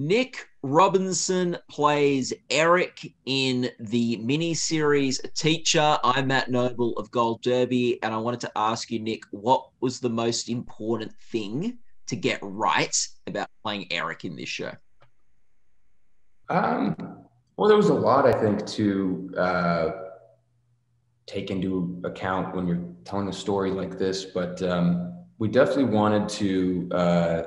Nick Robinson plays Eric in the miniseries Teacher. I'm Matt Noble of Gold Derby, and I wanted to ask you, Nick, what was the most important thing to get right about playing Eric in this show? Um, well, there was a lot, I think, to uh, take into account when you're telling a story like this, but um, we definitely wanted to. Uh,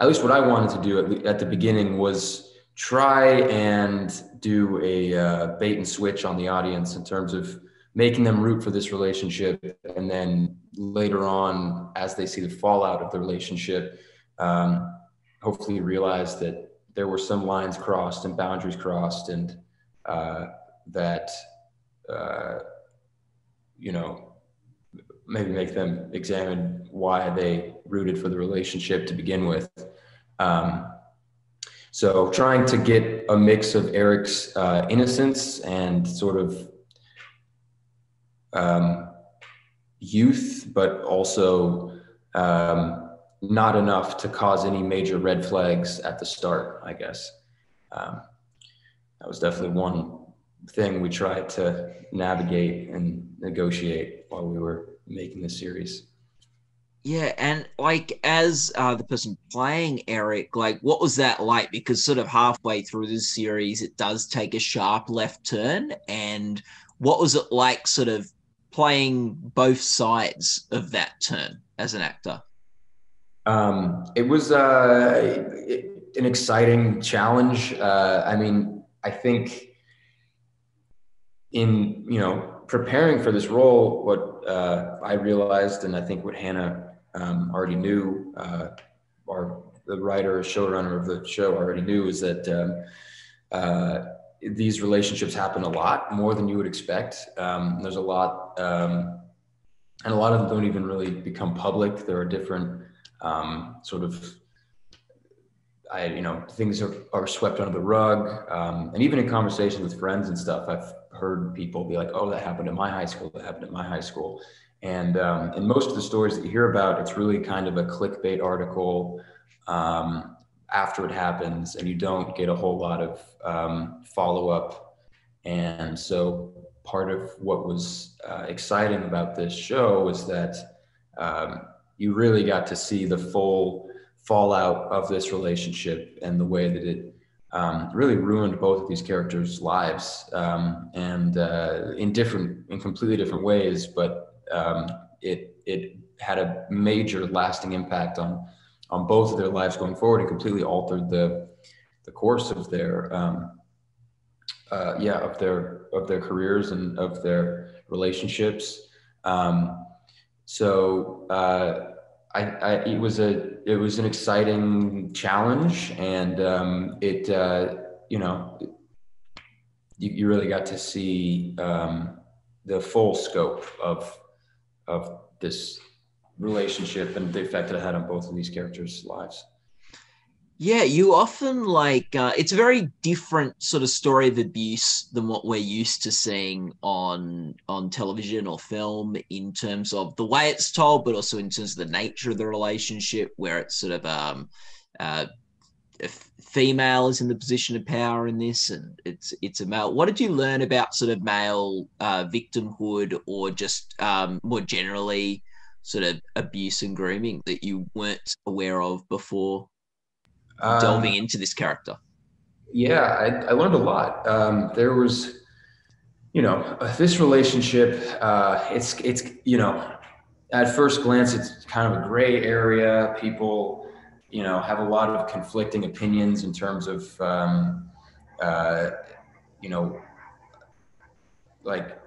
at least what I wanted to do at, at the beginning was try and do a uh, bait and switch on the audience in terms of making them root for this relationship and then later on as they see the fallout of the relationship um, hopefully realize that there were some lines crossed and boundaries crossed and uh, that uh, you know maybe make them examine why they rooted for the relationship to begin with um, so trying to get a mix of Eric's uh, innocence and sort of um, youth, but also um, not enough to cause any major red flags at the start, I guess. Um, that was definitely one thing we tried to navigate and negotiate while we were making the series. Yeah, and like as uh, the person playing Eric, like what was that like? Because sort of halfway through this series, it does take a sharp left turn. And what was it like, sort of playing both sides of that turn as an actor? Um, it was uh, an exciting challenge. Uh, I mean, I think in you know preparing for this role, what uh, I realized, and I think what Hannah um, already knew, uh, or the writer, showrunner of the show already knew, is that um, uh, these relationships happen a lot more than you would expect. Um, there's a lot, um, and a lot of them don't even really become public. There are different um, sort of I, you know, things are, are swept under the rug. Um, and even in conversations with friends and stuff, I've heard people be like, oh, that happened at my high school. That happened at my high school. And um, in most of the stories that you hear about, it's really kind of a clickbait article um, after it happens, and you don't get a whole lot of um, follow up. And so, part of what was uh, exciting about this show was that um, you really got to see the full fallout of this relationship and the way that it um, really ruined both of these characters' lives um, and uh, in different, in completely different ways. But um, it it had a major lasting impact on on both of their lives going forward and completely altered the the course of their um, uh, yeah of their of their careers and of their relationships. Um, so uh, I, I, it was a it was an exciting challenge and um, it uh, you know you, you really got to see um, the full scope of of this relationship and the effect it had on both of these characters' lives. Yeah, you often like uh, it's a very different sort of story of abuse than what we're used to seeing on on television or film in terms of the way it's told, but also in terms of the nature of the relationship, where it's sort of um, uh, female is in the position of power in this and it's it's a male. What did you learn about sort of male uh, victimhood or just um, more generally sort of abuse and grooming that you weren't aware of before um, delving into this character. Yeah i, I learned a lot. Um, there was you know this relationship uh, it's it's you know at first glance it's kind of a gray area. People you know, have a lot of conflicting opinions in terms of, um, uh, you know, like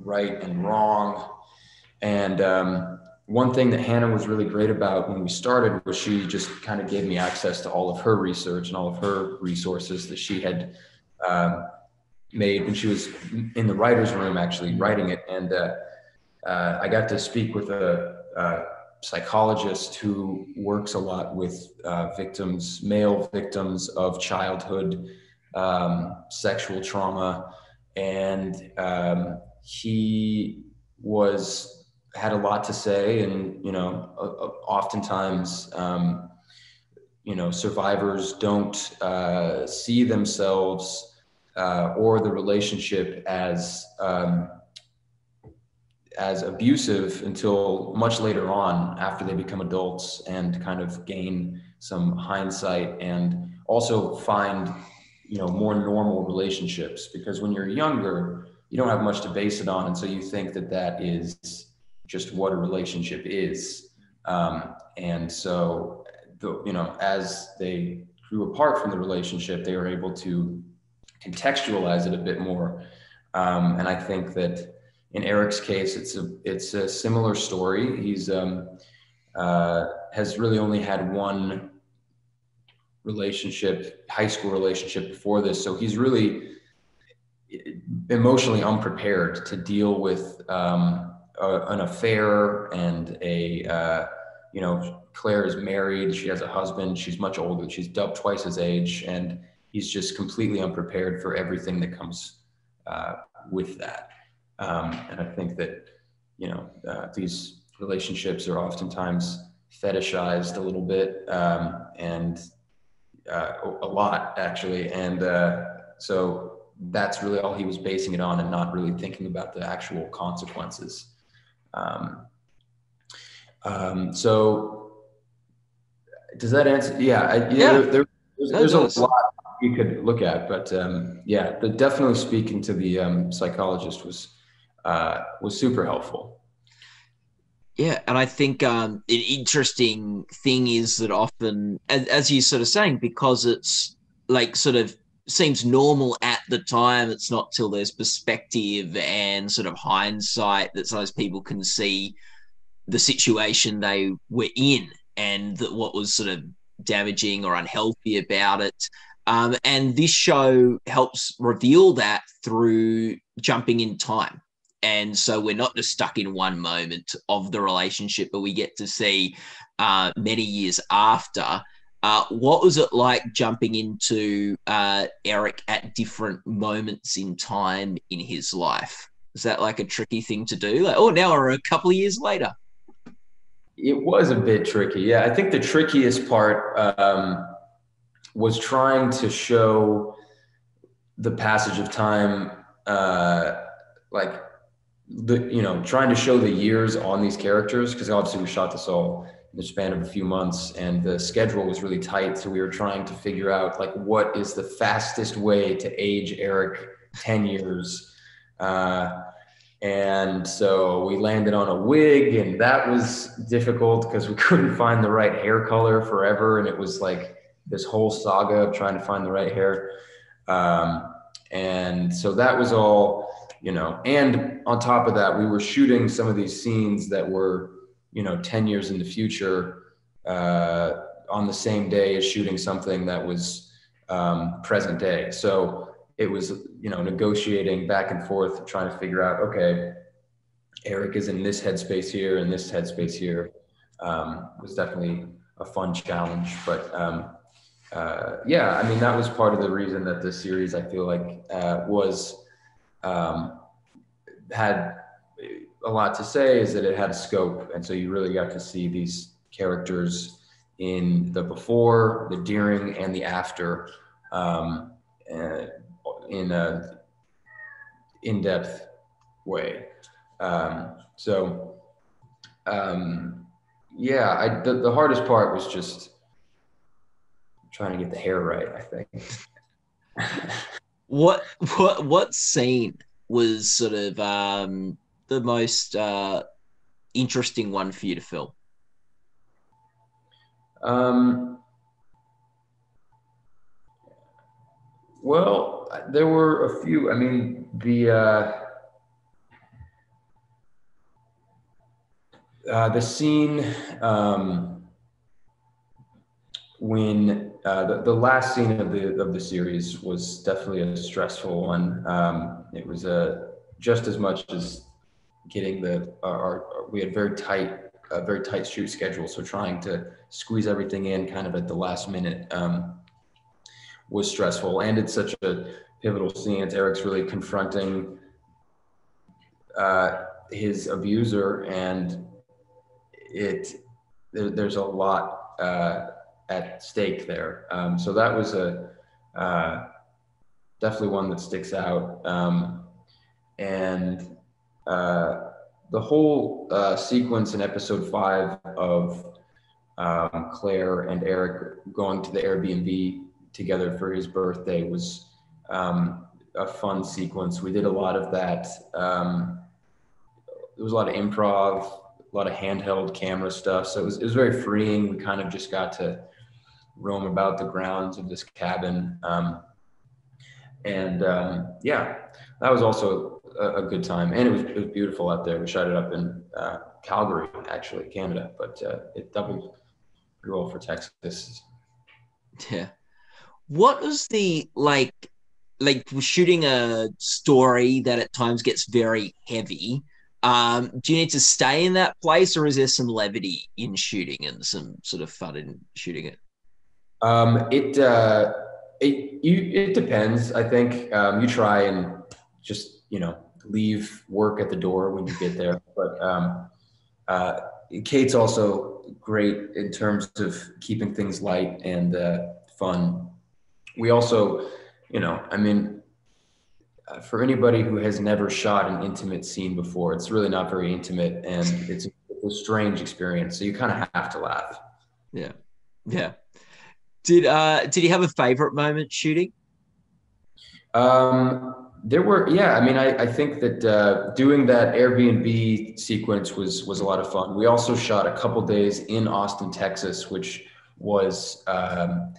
right and wrong. And um, one thing that Hannah was really great about when we started was she just kind of gave me access to all of her research and all of her resources that she had um, made when she was in the writer's room actually writing it. And uh, uh, I got to speak with a, a psychologist who works a lot with uh, victims, male victims of childhood um, sexual trauma, and um, he was had a lot to say, and you know, oftentimes um, you know survivors don't uh, see themselves uh, or the relationship as um, as abusive until much later on after they become adults and kind of gain some hindsight and also find you know more normal relationships. Because when you're younger you don't have much to base it on. And so you think that that is just what a relationship is. Um, and so the, you know as they grew apart from the relationship they were able to contextualize it a bit more. Um, and i think that in eric's case it's a it's a similar story. He's um, uh, has really only had one relationship, high school relationship before this. So he's really emotionally unprepared to deal with um, a, an affair and a, uh, you know, Claire is married. She has a husband. She's much older. She's dubbed twice his age. And he's just completely unprepared for everything that comes uh, with that. Um, and I think that, you know, uh, these relationships are oftentimes fetishized a little bit. Um, and uh, a lot actually, and uh, so that's really all he was basing it on, and not really thinking about the actual consequences. Um, um, so does that answer? Yeah, I, yeah. There, there, there's, there's a lot you could look at, but um, yeah, but definitely speaking to the um, psychologist was uh, was super helpful. Yeah, and I think um, an interesting thing is that often, as, as you're sort of saying, because it's like sort of seems normal at the time, it's not till there's perspective and sort of hindsight that those people can see the situation they were in and that what was sort of damaging or unhealthy about it. Um, and this show helps reveal that through jumping in time and so we're not just stuck in one moment of the relationship, but we get to see uh, many years after. Uh, what was it like jumping into uh, Eric at different moments in time in his life? Is that like a tricky thing to do? Like, oh, now we're a couple of years later. It was a bit tricky. Yeah, I think the trickiest part um, was trying to show the passage of time, uh, like the you know trying to show the years on these characters because obviously we shot this all in the span of a few months and the schedule was really tight so we were trying to figure out like what is the fastest way to age eric 10 years. Uh, and so we landed on a wig and that was difficult because we couldn't find the right hair color forever and it was like this whole saga of trying to find the right hair. Um, and so that was all you know and on top of that we were shooting some of these scenes that were you know 10 years in the future uh, on the same day as shooting something that was um, present day. So it was you know negotiating back and forth trying to figure out okay eric is in this headspace here and this headspace here um, was definitely a fun challenge but um, uh, yeah i mean that was part of the reason that this series i feel like uh, was um, had a lot to say is that it had a scope. And so you really got to see these characters in the before, the during, and the after um, uh, in a in-depth way. Um, so, um, yeah, I, the, the hardest part was just trying to get the hair right, I think. what, what, what scene was sort of um, the most uh, interesting one for you to film? Um, well, there were a few. I mean, the uh, uh, the scene um, when uh, the, the last scene of the of the series was definitely a stressful one. Um, it was a uh, just as much as getting the our, our we had very tight a very tight shoot schedule, so trying to squeeze everything in kind of at the last minute um, was stressful. And it's such a pivotal scene. It's Eric's really confronting uh, his abuser, and it there, there's a lot. Uh, at stake there. Um, so that was a uh, definitely one that sticks out. Um, and uh, the whole uh, sequence in episode five of um, Claire and Eric going to the Airbnb together for his birthday was um, a fun sequence. We did a lot of that. Um, there was a lot of improv, a lot of handheld camera stuff. So it was, it was very freeing. We kind of just got to roam about the grounds of this cabin. Um, and um, yeah, that was also a, a, good time. And it was, it was beautiful out there. We shot it up in uh, Calgary, actually, Canada, but uh, it doubled pretty well for Texas. Yeah. What was the like like shooting a story that at times gets very heavy? Um, do you need to stay in that place, or is there some levity in shooting and some sort of fun in shooting it? Um, it uh, it you it depends. I think um, you try and just you know leave work at the door when you get there, but um, uh, Kate's also great in terms of keeping things light and uh, fun. We also, you know, I mean, uh, for anybody who has never shot an intimate scene before, it's really not very intimate and it's, a strange experience. So you kind of have to laugh. Yeah. Yeah. Did uh did you have a favorite moment shooting? Um there were, yeah. I mean, I, I think that uh, doing that Airbnb sequence was was a lot of fun. We also shot a couple days in Austin, Texas, which was um,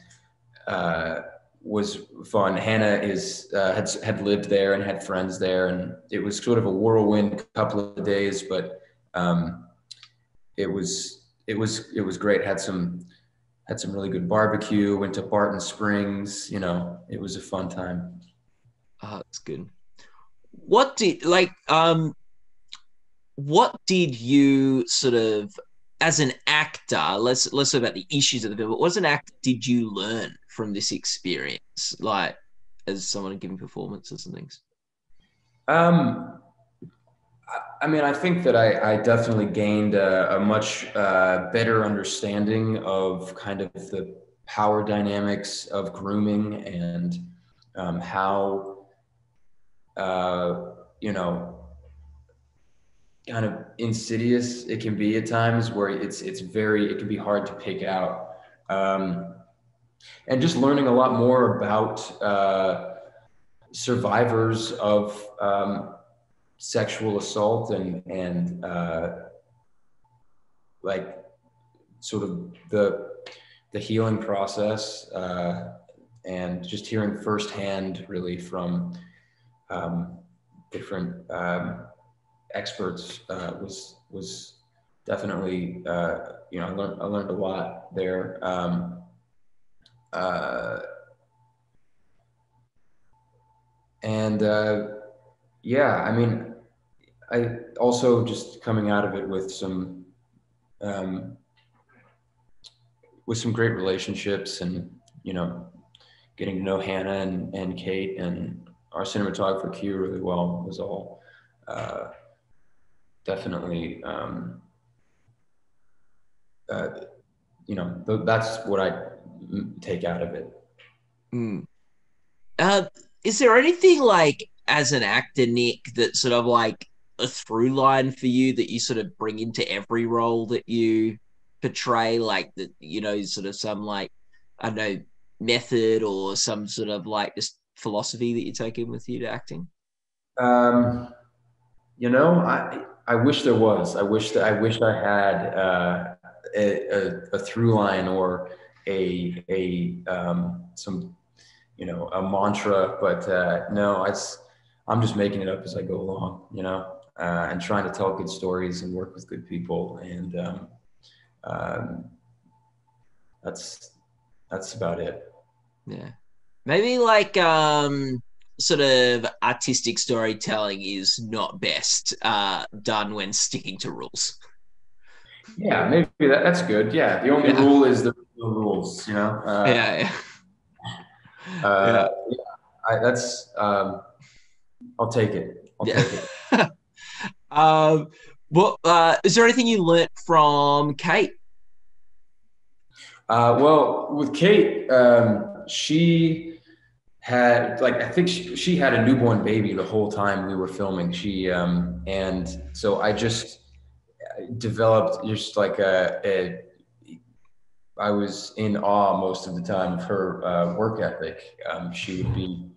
uh, was fun. Hannah is uh, had had lived there and had friends there, and it was sort of a whirlwind couple of days, but um, it was it was it was great. Had some had some really good barbecue. Went to Barton Springs. You know, it was a fun time. Oh, that's good. What did like um what did you sort of as an actor, let's let's talk about the issues of the film, but what an actor did you learn from this experience? Like as someone giving performances and things? Um I mean, I think that I, I definitely gained a, a much uh, better understanding of kind of the power dynamics of grooming and um, how uh, you know, kind of insidious it can be at times where it's it's very it can be hard to pick out. Um, and just learning a lot more about uh, survivors of um, sexual assault and and uh, like sort of the the healing process uh, and just hearing firsthand really from um, different um, experts uh, was was definitely uh, you know I learned I learned a lot there. Um, uh, and uh, yeah, I mean, I also just coming out of it with some um, with some great relationships and you know getting to know Hannah and, and Kate and our cinematographer Q really well was all uh, definitely um, uh, you know th- that's what I take out of it. Mm. Uh, is there anything like as an actor, Nick, that sort of like a through line for you that you sort of bring into every role that you portray, like that you know, sort of some like I don't know method or some sort of like just philosophy that you take in with you to acting? Um, you know, I I wish there was. I wish that I wish I had uh, a, a, a, through line or a a um, some you know a mantra, but uh, no, it's I'm just making it up as I go along. You know, uh, and trying to tell good stories and work with good people, and um, um, that's that's about it. Yeah. Maybe like um sort of artistic storytelling is not best uh, done when sticking to rules. Yeah, maybe that, that's good. Yeah, the only yeah. rule is the rules. You know. Uh, yeah. Yeah. Uh, yeah. I, that's. Um, I'll take it. I'll yeah. take it. um, well, uh, is there anything you learnt from Kate? Uh, well, with Kate, um, she had like I think she, she had a newborn baby the whole time we were filming. She um, and so I just developed just like a, a I was in awe most of the time of her uh, work ethic. Um, she would be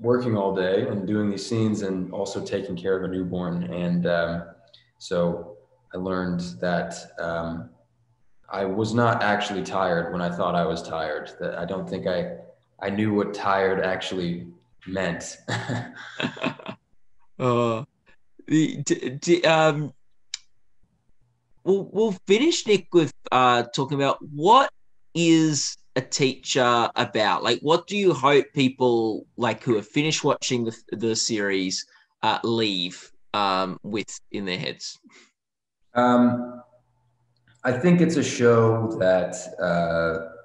working all day and doing these scenes and also taking care of a newborn. And um, so I learned that um, I was not actually tired when I thought I was tired. That I don't think I I knew what tired actually meant. uh, d- d- um, we'll we'll finish Nick with uh, talking about what is a teacher about? Like, what do you hope people like who have finished watching the the series uh, leave um, with in their heads? Um, I think it's a show that uh,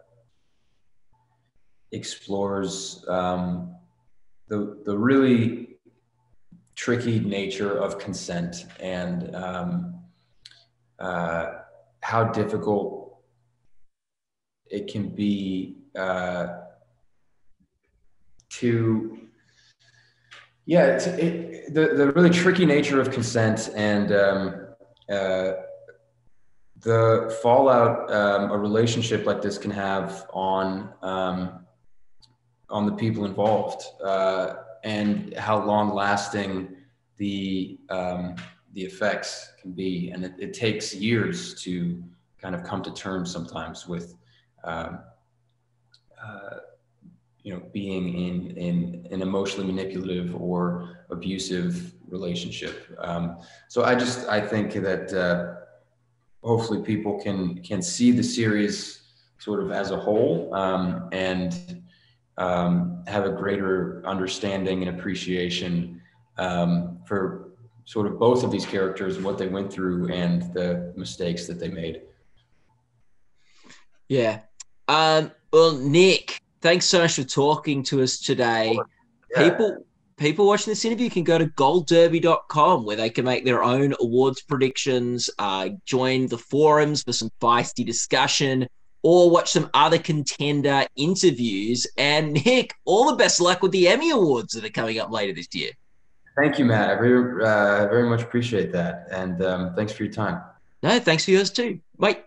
explores um, the the really tricky nature of consent and um, uh, how difficult it can be uh, to yeah it's, it, the, the really tricky nature of consent and um, uh, the fallout um, a relationship like this can have on um, on the people involved uh, and how long lasting the um, the effects can be. And it, it, takes years to kind of come to terms sometimes with um, uh, you know being in in an emotionally manipulative or abusive relationship. Um, so i just i think that uh, hopefully people can can see the series sort of as a whole um, and um, have a greater understanding and appreciation um, for sort of both of these characters, what they went through, and the mistakes that they made. Yeah. Um, well, Nick, thanks so much for talking to us today. Yeah. People people watching this interview can go to goldderby.com where they can make their own awards predictions, uh, join the forums for some feisty discussion, or watch some other contender interviews. And Nick, all the best luck with the Emmy Awards that are coming up later this year. Thank you, Matt. I very, uh, very much appreciate that. And um, thanks for your time. No, thanks for yours too. Bye.